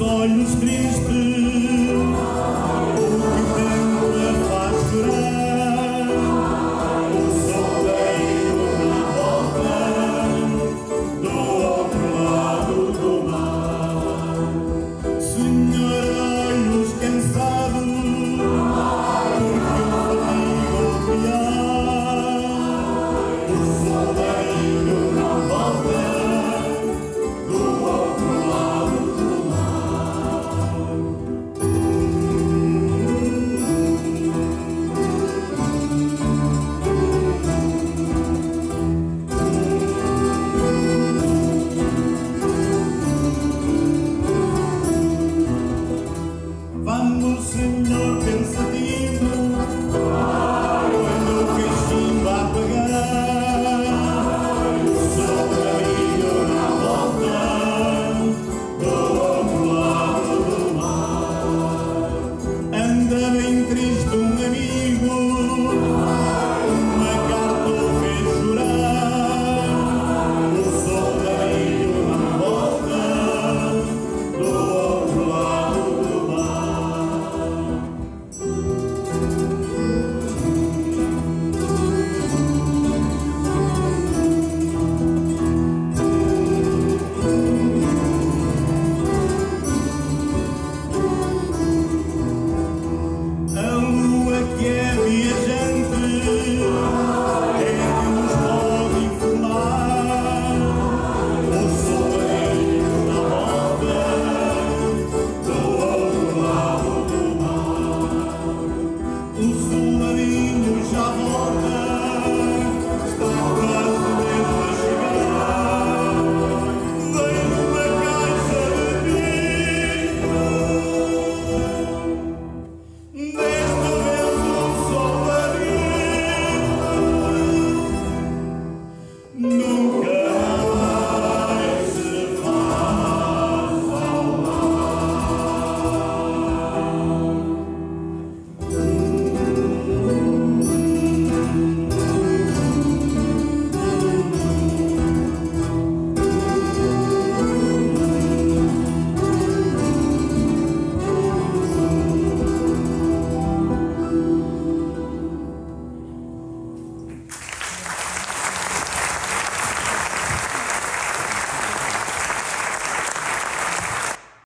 Olhos tristes,